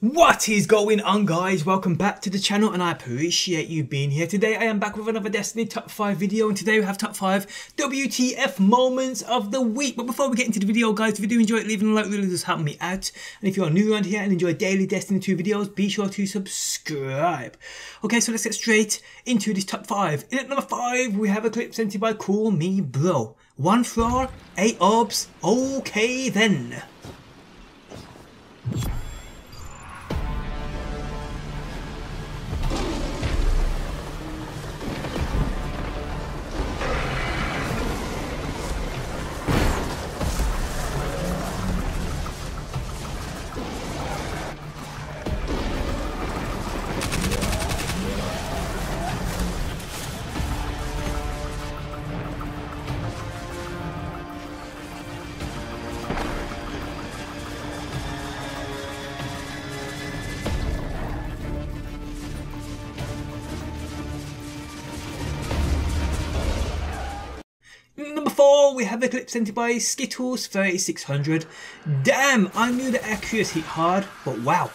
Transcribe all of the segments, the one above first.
What is going on guys? Welcome back to the channel and I appreciate you being here. Today I am back with another Destiny Top 5 video and today we have Top 5 WTF Moments of the Week. But before we get into the video guys, if you do enjoy it, leaving a like really does help me out. And if you're new around here and enjoy daily Destiny 2 videos, be sure to subscribe. Okay, so let's get straight into this Top 5. In at number 5, we have a clip sent to by Call Me Bro. One floor, eight orbs, okay then. Have a clip sent by Skittles 3600. Damn, I knew the hit hard, but wow.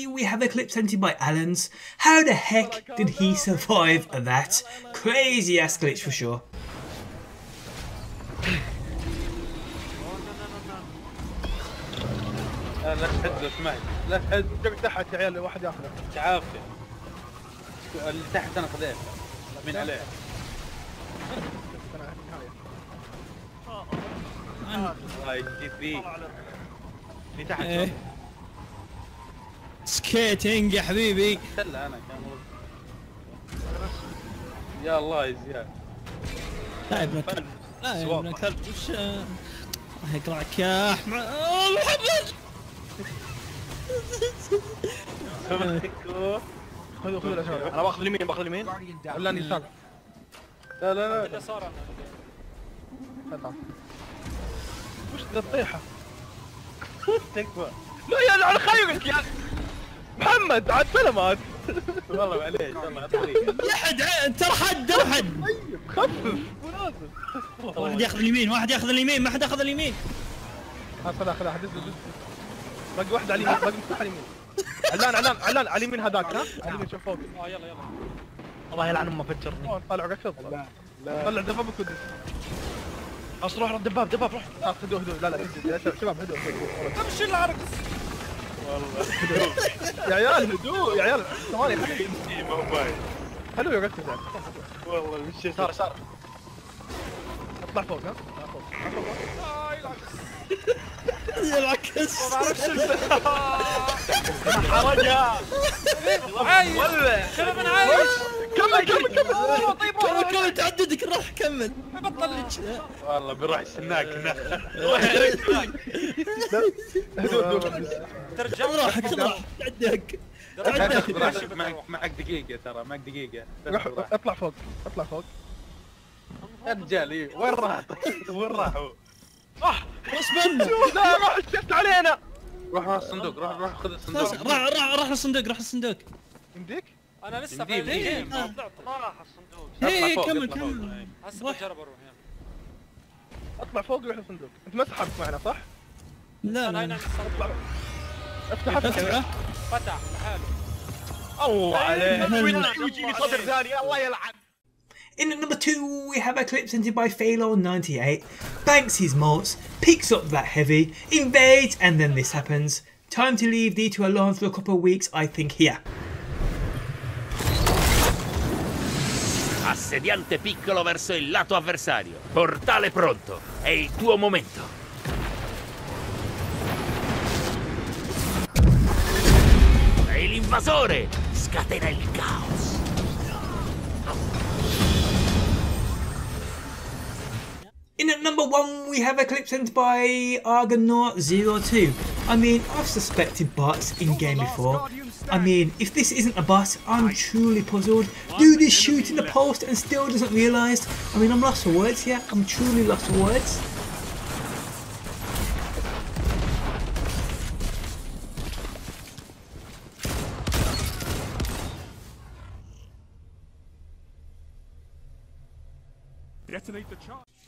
at number three, we have a clip sent in by Allens. How the heck did he survive that? Crazy ass glitch for sure. لا لا تهد لو سمحت لا تهد جبت تحت يا عيال واحد ياخذه تعافي اللي تحت انا خذيته من عليه الله يجيب فيه اللي تحت سكيتنج يا حبيبي. سله أنا كان يا الله يا. زياد لا يا ابن الكلب لا يا. ابن الكلب وش الله يقرعك يا احمد آه، محمد خذوا خذوا أنا باخذ اليمين باخذ اليمين. ولا اني لا لا لا. اليسار أنا. وش ذا الطيحة؟ تكفى لا يا على خيرك يا محمد عاد سلامات والله معليش والله يا حد ترى حد ترى حد. خفف. واحد ياخذ اليمين واحد ياخذ اليمين ما حد ياخذ اليمين. ها خذها خذها دز دز باقي واحد على اليمين باقي مفتوح على اليمين. علان علان علان على اليمين هذاك ها؟ على اليمين شوف فوق. آه يلا يلا. الله يلعن أمه فجرني. طلع ركض لا طلع دبابك ودز أصل روح دباب دباب روح. ها هدوء هدوء لا لا شباب- هدوء أمشي العرق. يا عيال هدوء. يا عيال ثواني حلو يركز يعني. والله مش صار صار اطلع فوق ها. يلعكس ما بعرفش حرجها عايش شباب أنا عايش كمل كمل. كمل طيب كمل كمل تعددك روح كمل. بطل والله بيروح السناك ترجع روح تعدك معك معك دقيقة ترى معك دقيقة روح اطلع فوق اطلع فوق رجال إيه، وين راح وين راحوا؟ راس منه لا روح شفت علينا روح روح الصندوق روح روح خذ راح الصندوق راح راح للصندوق راح للصندوق يمديك؟ أنا لسه في ما آه. طلعت راح الصندوق فوق، كمل. كمل هسه روح. بجرب أروح اطلع فوق وروح الصندوق انت ما سحبت معنا صح؟ لا لا لا افتح فتح الله In at number 2 we have a clip sent in by Phalon98, banks his motes, picks up that heavy, invades and then this happens. Time to leave D2 alone for a couple of weeks I think here. Assediante piccolo verso il lato avversario, portale pronto, è il tuo momento. E l'invasore scatena il caos. In at number one, we have Eclipse sent by Argonaut02. I mean, I've suspected bots in game before. I mean, if this isn't a bot, I'm truly puzzled. Dude is shooting the post and still doesn't realise. I mean, I'm lost for words here. I'm truly lost for words.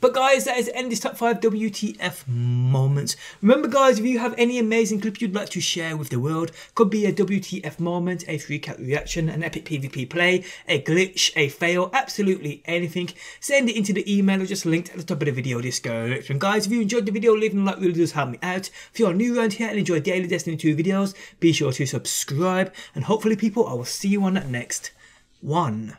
But guys, that is the end this top 5 WTF moments. Remember guys, if you have any amazing clip you'd like to share with the world, could be a WTF moment, a free cat reaction, an epic PvP play, a glitch, a fail, absolutely anything, send it into the email or just linked at the top of the video description. Guys, if you enjoyed the video, leaving a like really does help me out. If you're new around here and enjoy daily Destiny 2 videos, be sure to subscribe, and hopefully people, I will see you on that next one.